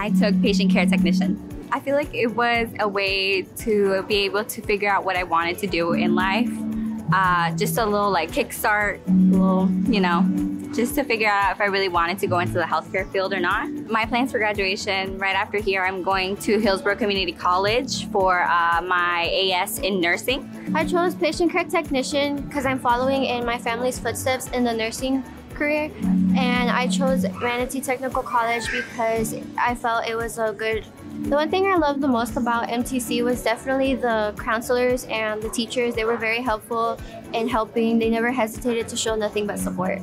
I took patient care technician. I feel like it was a way to be able to figure out what I wanted to do in life. Uh, just a little like kickstart, little, you know, just to figure out if I really wanted to go into the healthcare field or not. My plans for graduation, right after here, I'm going to Hillsborough Community College for uh, my AS in nursing. I chose patient care technician because I'm following in my family's footsteps in the nursing career. And I chose Manatee Technical College because I felt it was a good the one thing I loved the most about MTC was definitely the counselors and the teachers. They were very helpful in helping. They never hesitated to show nothing but support.